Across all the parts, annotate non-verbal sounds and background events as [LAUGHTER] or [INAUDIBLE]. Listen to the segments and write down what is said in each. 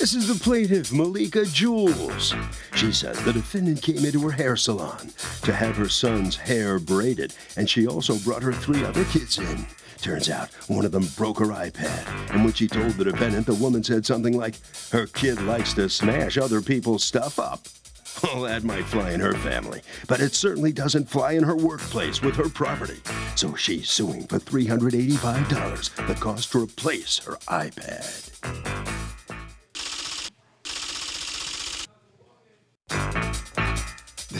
This is the plaintiff, Malika Jules. She says the defendant came into her hair salon to have her son's hair braided, and she also brought her three other kids in. Turns out one of them broke her iPad, and when she told the defendant, the woman said something like, Her kid likes to smash other people's stuff up. [LAUGHS] Well, that might fly in her family, but it certainly doesn't fly in her workplace with her property. So she's suing for $385, the cost to replace her iPad.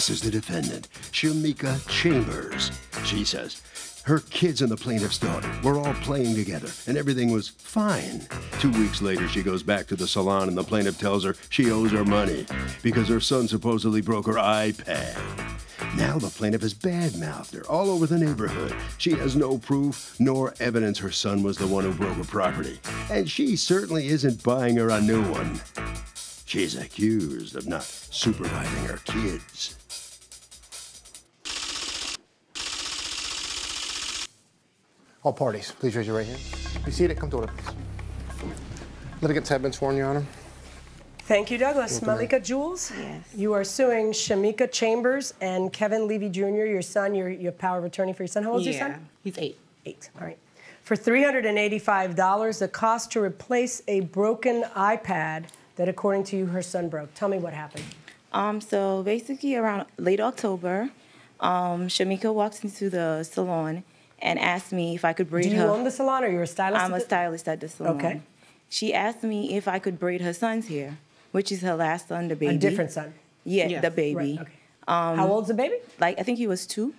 This is the defendant, Shamika Chambers. She says her kids and the plaintiff's daughter were all playing together and everything was fine. Two weeks later, she goes back to the salon and the plaintiff tells her she owes her money because her son supposedly broke her iPad. Now the plaintiff has badmouthed her all over the neighborhood. She has no proof nor evidence her son was the one who broke her property. And she certainly isn't buying her a new one. She's accused of not supervising her kids. All parties, please raise your right hand. Be seated. Come to order, please. Litigants have been sworn, Your Honor. Thank you, Douglas. Malika Jules? Yes. You are suing Shamika Chambers and Kevin Levy Jr., your son. Your, you have power of attorney for your son. How old is your yeah, son? he's eight. Eight. All right. For $385, the cost to replace a broken iPad that, according to you, her son broke. Tell me what happened. Um, so basically, around late October, um, Shamika walks into the salon and asked me if I could braid Do you her. own the salon or you're a stylist? I'm a stylist at the salon. Okay. She asked me if I could braid her son's hair, which is her last son, the baby. A different son. Yeah, Yes. the baby. Right. Okay. Um, how old's the baby? Like I think he was two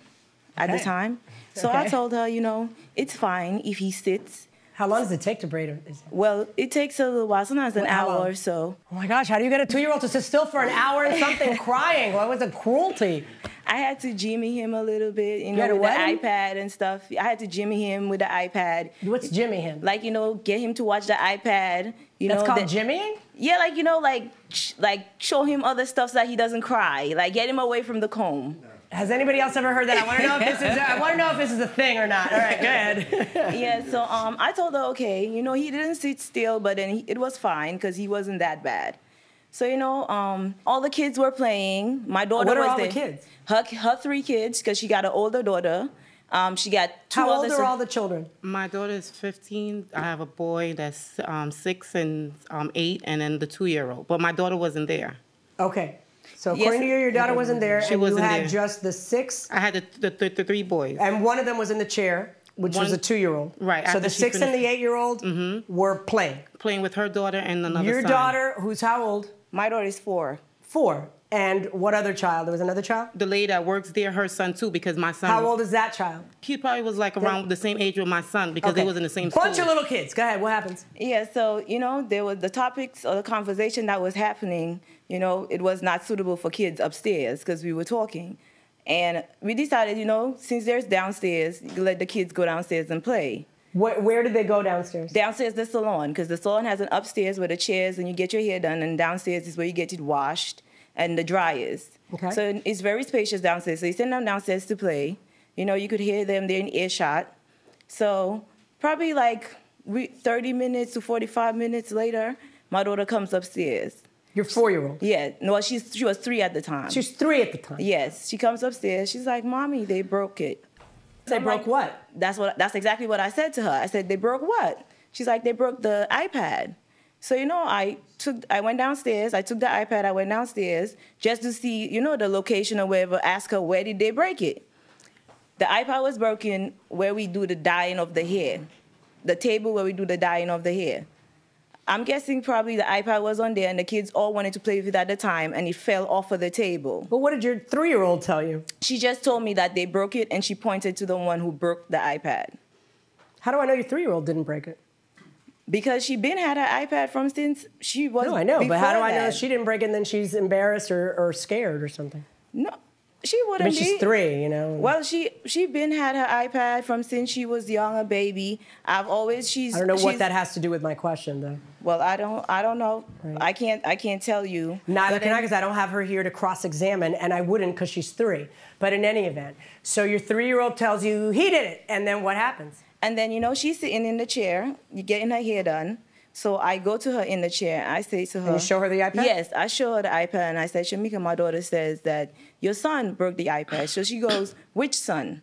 at the Okay. time. So I told her, you know, it's fine if he sits. How long does it take to braid him? Well, it takes a little while, sometimes an Well, hour long? or so. Oh my gosh, how do you get a two year old to sit still for an hour and something [LAUGHS] crying? What was the cruelty? I had to jimmy him a little bit, you know, with the iPad and stuff. I had to jimmy him with the iPad. What's Jimmy him? Like, you know, get him to watch the iPad. You That's know, called that- jimmying? Yeah, like you know, like sh- like show him other stuff so that he doesn't cry. Like get him away from the comb. Has anybody else ever heard that? I want to know if this is. I want to know if this is a thing or not. All right, go ahead. [LAUGHS] yeah, so um, I told her, okay, you know, he didn't sit still, but then he, it was fine because he wasn't that bad. So you know, um, all the kids were playing. My daughter What are was all the kids? Her, her three kids, because she got an older daughter. Um, she got two How old other are all the children? My daughter is 15. I have a boy that's um, six and um, eight, and then the two-year-old. But my daughter wasn't there. Okay. So Yes. according to you, your daughter wasn't there, She and wasn't you had there. just the six, I had the, the, the, the three boys. and one of them was in the chair, which was a two-year-old. Right, So the she six and the eight-year-old were playing. playing with her daughter and another Your son. daughter, who's how old? My daughter is four. Four. And what other child? There was another child. The lady that works there, her son too, because my son. How old is that child? He probably was like around the same age with my son because they was in the same school. Bunch school. of little kids. Go ahead. What happens? Yeah, so you know, there was the topics or the conversation that was happening. You know, it was not suitable for kids upstairs because we were talking, and we decided, you know, since there's downstairs, you let the kids go downstairs and play. Where, where did they go downstairs? Downstairs, the salon, because the salon has an upstairs where the chairs and you get your hair done, and downstairs is where you get it washed and the dryers. Okay. So it's very spacious downstairs. So you send them downstairs to play. You know, you could hear them they're in earshot. So probably like we, 30 minutes to 45 minutes later, my daughter comes upstairs. Your four-year-old. Yeah, no, she's she was three at the time. She's three at the time. yes, she comes upstairs. She's like, "Mommy, they broke it." They I'm broke like, what? That's what. That's exactly what I said to her. I said, "They broke what?" She's like, "They broke the iPad." So you know, I took. I went downstairs. I took the iPad. I went downstairs just to see, you know, the location or wherever. Ask her where did they break it. The iPad was broken where we do the dyeing of the hair, the table where we do the dyeing of the hair. I'm guessing probably the iPad was on there and the kids all wanted to play with it at the time and it fell off of the table. But what did your three-year-old tell you? She just told me that they broke it and she pointed to the one who broke the iPad. How do I know your three-year-old didn't break it? Because she been had her iPad from since she was. No, I know, but how do I know that. she didn't break it and then she's embarrassed or, or scared or something? No, she wouldn't I mean, she's be. three, you know. Well, she she been had her iPad from since she was young, a baby. I've always she's. I don't know what that has to do with my question, though. Well, I don't I don't know. Right. I can't I can't tell you. Neither can I because I don't have her here to cross-examine, and I wouldn't because she's three. But in any event, so your three-year-old tells you he did it, and then what happens? And then you know she's sitting in the chair, you're getting her hair done. So I go to her in the chair. I say to her, you show her the iPad? Yes, I show her the iPad, and I said, Shamika, my daughter says that your son broke the iPad. So she goes, which son?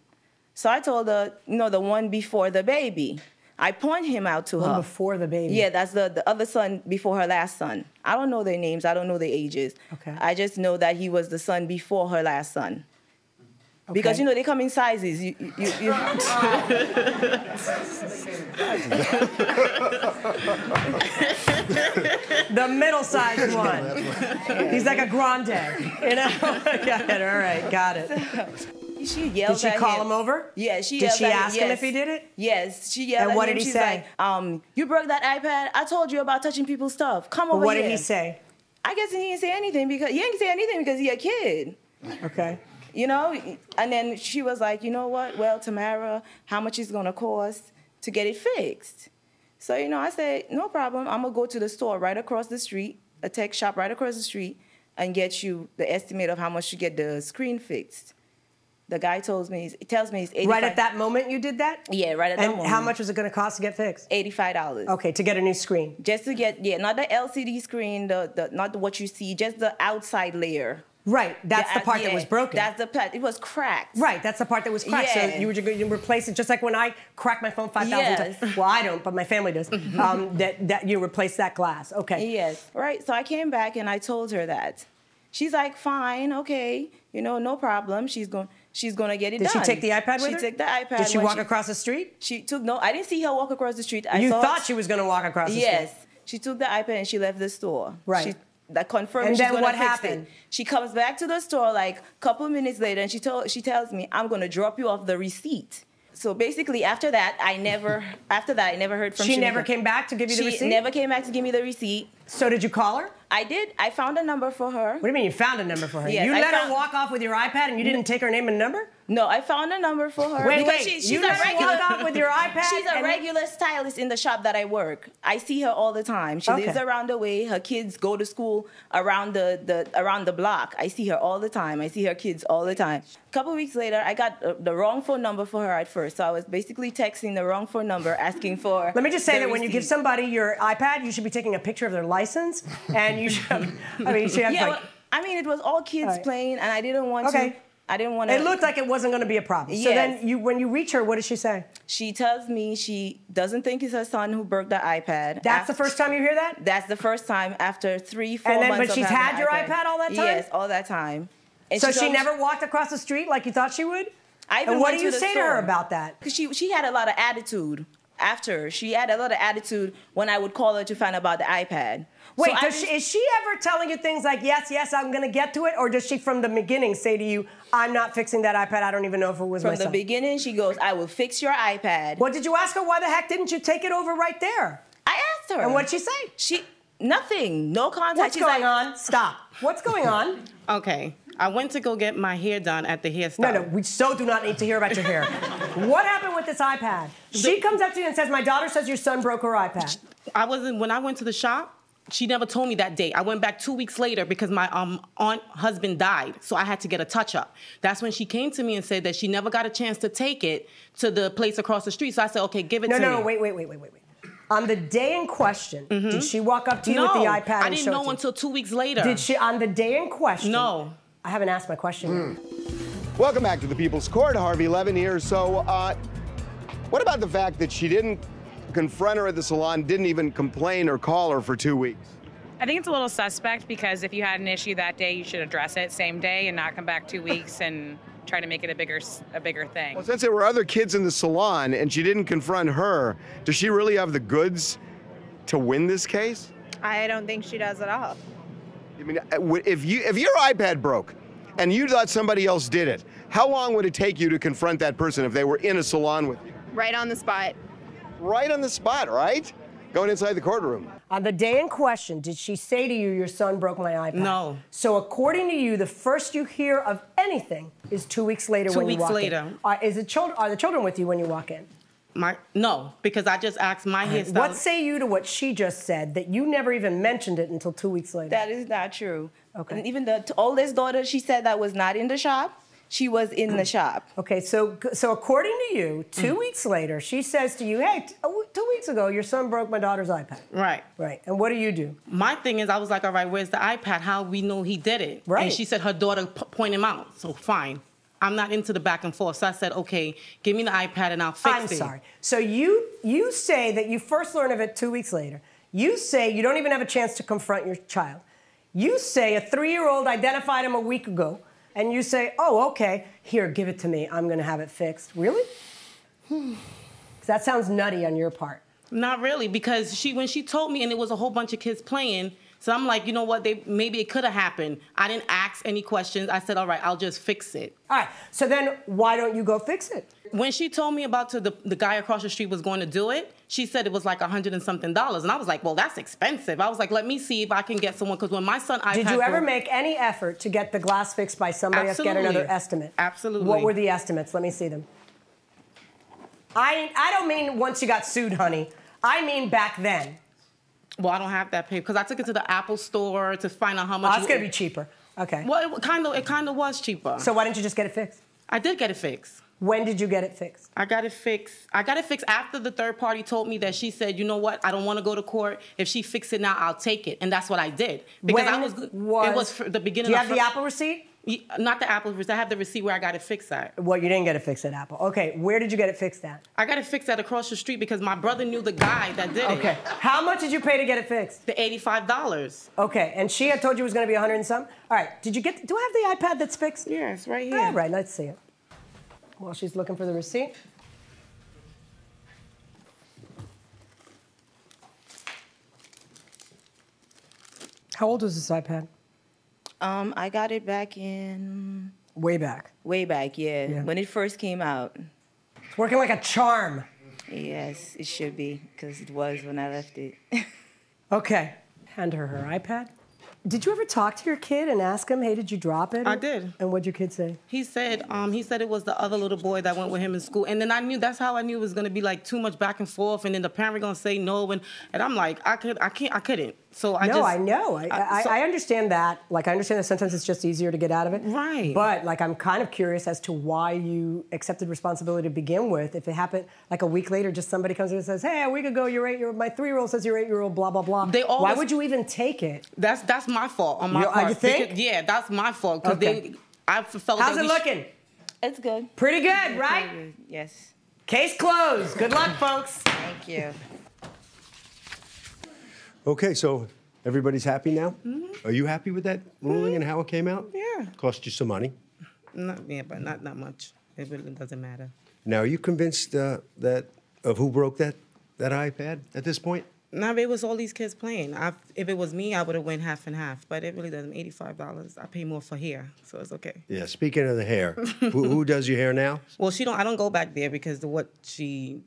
So I told her, you know, the one before the baby. I point him out to One her. before the baby. Yeah, that's the, the other son before her last son. I don't know their names. I don't know their ages. Okay. I just know that he was the son before her last son. Because you know they come in sizes. You, you, you, you The middle-sized one. He's like a grande, you know. got it. All right, got it. she yelled Did she at call him. him over? Yeah, she Did she at ask him yes. if he did it? Yes, she yelled And at what him. did he She's say? Like, um, you broke that iPad. I told you about touching people's stuff. Come over what here. did he say? I guess he didn't say anything because he didn't say anything because he a kid. Okay. You know, and then she was like, you know what? Well, Tamara, how much is gonna cost to get it fixed? So you know, I said, no problem. I'm gonna go to the store right across the street, a tech shop right across the street, and get you the estimate of how much to get the screen fixed. The guy tells me, he tells me it's 85 Right at that moment, you did that. Yeah, right at and that moment. how much was it going to cost to get fixed? Eighty-five dollars. Okay, to get a new screen. Just to get yeah, not the LCD screen, the, the not what you see, just the outside layer. Right. That's the Yeah, part that yeah, was broken. That's the part. It was cracked. Right, that's the part that was cracked. So you were going to replace it, just like when I crack my phone 5,000 Yes. times. Well, I don't, but my family does. [LAUGHS] um, that, that you replace that glass. Okay. Yes. Right. So I came back and I told her that. She's like, fine, okay, you know, no problem. She's going. She's gonna get it Did done. Did she take the iPad with she her? took the iPad. Did she walk across the street? She took no. I didn't see her walk across the street. I You saw thought she was going to walk across the Yes. street. She took the iPad and she left the store. Right. She, that confirmed And then what happened? It. She comes back to the store like a couple minutes later and she told she tells me, I'm gonna drop you off the receipt. So basically after that, I never [LAUGHS] after that I never heard from She never came back to give you the receipt. She never came back to give me the receipt. So did you call her? I did. I found a number for her. What do you mean you found a number for her? Yes, you I let her walk off with your iPad and you didn't take her name and number? No, I found a number for her. Wait, wait. She, she's You a regular. off with your [LAUGHS] iPad She's a regular stylist in the shop that I work. I see her all the time. She lives around the way. Her kids go to school around the, the around the block. I see her all the time. I see her kids all the time. A couple weeks later, I got uh, the wrong phone number for her at first. So I was basically texting the wrong phone number, asking for. Let me just say that when you give somebody your iPad, you should be taking a picture of their license, and you should. [LAUGHS] I mean, you should have Yeah, like. well, I mean, it was all kids Right. playing, and I didn't want Okay. to. I didn't want to. It looked like it wasn't going to be a problem. So then, you when you reach her, what does she say? She tells me she doesn't think it's her son who broke the iPad. That's the first time you hear that. That's the first time after three, four And then- months. but she's had your the iPad all that time? Yes, all that time. And So she she never walked across the street like you thought she would. I even and what went do you the say to her about that? Because she she had a lot of attitude after. She had a lot of attitude when I would call her to find out about the iPad. Wait, So does she, is she ever telling you things like yes, yes, I'm going to get to it, or does she from the beginning say to you, I'm not fixing that iPad. I don't even know if it was from my the son. beginning, she goes, "I will fix your iPad." What did you ask her? Why the heck didn't you take it over right there? I asked her. And what'd she say? She nothing, no contact. What's She's going like, on? Stop. What's going on? [LAUGHS] Okay. I went to go get my hair done at the hair No, no, we so do not need to hear about your hair. what happened with this iPad? She comes up to you and says, My daughter says your son broke her iPad. I wasn't when I went to the shop. She never told me that date. I went back two weeks later because my um aunt husband died, so I had to get a touch up. That's when she came to me and said that she never got a chance to take it to the place across the street. So I said, okay, give it No, to no, me. no, wait, wait, wait, wait, wait, wait. On the day in question, did she walk up to you no, with the iPad I and didn't show it know until two weeks later. Did she, on the day in question? No. I haven't asked my question yet. Welcome back to the People's Court. Harvey Levin here. So, uh, what about the fact that she didn't confront her at the salon, didn't even complain or call her for two weeks? I think it's a little suspect because if you had an issue that day, you should address it same day and not come back two weeks and try to make it a bigger s- a bigger thing. Well, since there were other kids in the salon and she didn't confront her, does she really have the goods to win this case? I don't think she does at all. I mean, uh, if you if your iPad broke and you thought somebody else did it, how long would it take you to confront that person if they were in a salon with you? Right on the spot. Right on the spot, right? Going inside the courtroom. On the day in question, did she say to you, your son broke my iPad? No. So according to you, the first you hear of anything is two weeks later Two when you weeks walk later. in. Are, is it children, are the children with you when you walk in? My no, because I just asked my hairstylist. What say you to what she just said, that you never even mentioned it until two weeks later? That is not true. Okay. And even the t- oldest daughter, she said that was not in the shop. She was in the shop. Okay, so so according to you, two Mm. weeks later, she says to you, "Hey, t- oh, two weeks ago, your son broke my daughter's iPad. Right. Right. And what do you do? My thing is, I was like, all right, where's the iPad? How we know he did it? Right. And she said her daughter p- point him out. So fine. I'm not into the back and forth. So I said, okay, give me the iPad and I'll fix it. I'm sorry. So you you say that you first learn of it two weeks later. You say you don't even have a chance to confront your child. You say a three-year-old identified him a week ago, and you say, "Oh, okay, here, give it to me. I'm going to have it fixed." Really? [SIGHS] that sounds nutty on your part. Not really, because she when she told me and it was a whole bunch of kids playing. So I'm like, you know what? They maybe it could have happened. I didn't ask any questions. I said, all right, I'll just fix it. All right. So then, why don't you go fix it? When she told me about to the the guy across the street was going to do it, she said it was like a hundred and something dollars, and I was like, well, that's expensive. I was like, let me see if I can get someone because when my son iPad Did you ever make any effort to get the glass fixed by somebody else? Get another estimate. Absolutely. What were the estimates? Let me see them. I I don't mean once you got sued, honey. I mean back then. Well, I don't have that paper because I took it to the Apple store to find out how oh, much. Oh, it's gonna was. be cheaper. Okay. Well, it kind of it kind of was cheaper. So why didn't you just get it fixed? I did get it fixed. When did you get it fixed? I got it fixed. I got it fixed after the third party told me that she said, you know what, I don't want to go to court. If she fixes it now, I'll take it, and that's what I did because when I was. was it was for the beginning. Do you of have the Apple receipt? Not the Apple receipt. I have the receipt where I got it fixed at. Well, you didn't get it fixed at Apple. Okay, where did you get it fixed at? I got it fixed at across the street because my brother knew the guy that did Okay. it. Okay. How much did you pay to get it fixed? The eighty-five dollars. Okay, and she had told you it was going to be a 100 and some. All right, did you get? Do I have the iPad that's fixed? Yes, right here. All right, let's see it. While she's looking for the receipt. How old was this iPad? Um, I got it back in Way back. way back, yeah, Yeah. when it first came out. It's working like a charm. Yes, it should be because it was when I left it. [LAUGHS] Okay. Hand her her iPad. Did you ever talk to your kid and ask him, hey, did you drop it? I did. And what'd your kid say? He said, um, he said it was the other little boy that went with him in school, and then I knew that's how I knew it was gonna be like too much back and forth, and then the parent gonna say no, and and I'm like, I could, I can't, I couldn't. So I no, just, I know. I, I, so- I understand that. Like, I understand that sometimes it's just easier to get out of it. Right. But, like, I'm kind of curious as to why you accepted responsibility to begin with. If it happened, like, a week later, just somebody comes in and says, hey, a week ago, your eight year my three year old says your eight year old, blah, blah, blah. They why would you even take it? That's that's my fault on my You- uh, part. you think? Because- yeah, that's my fault because Okay. they. I felt How's it we sh- looking? it's good. Pretty good, right? Yes. Case closed. Good luck, folks. Thank you. Okay, so everybody's happy now? Are you happy with that ruling and how it came out? Yeah. Cost you some money. Not, yeah, but not that much. It really doesn't matter. Now, are you convinced uh, that of who broke that that iPad at this point? Now it was all these kids playing. I, if it was me, I would have went half and half. But it really doesn't. Eighty-five dollars. I pay more for hair, so it's okay. Yeah. Speaking of the hair, [LAUGHS] who, who does your hair now? Well, she don't. I don't go back there because the what she,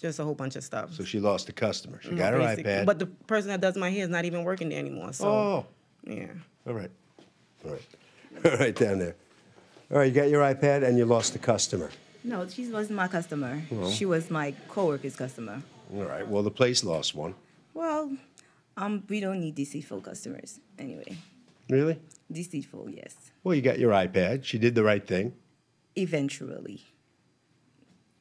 just a whole bunch of stuff. So she lost a customer. She Mm, got her basic- iPad. But the person that does my hair is not even working there anymore. So oh, yeah. all right, all right, [LAUGHS] all right down there. All right, you got your iPad and you lost a customer. No, she wasn't my customer. She was my coworker's customer. All right. Well, the place lost one. Well, um, we don't need deceitful customers anyway. Really? Deceitful, yes. Well, you got your iPad. She did the right thing. Eventually.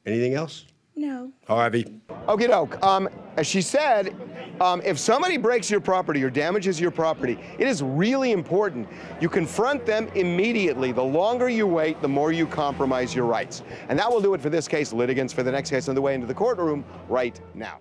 Anything else? No. Harvey. Okay, doke. Um, as she said, um, if somebody breaks your property or damages your property, it is really important you confront them immediately. The longer you wait, the more you compromise your rights. And that will do it for this case. Litigants for the next case on the way into the courtroom right now.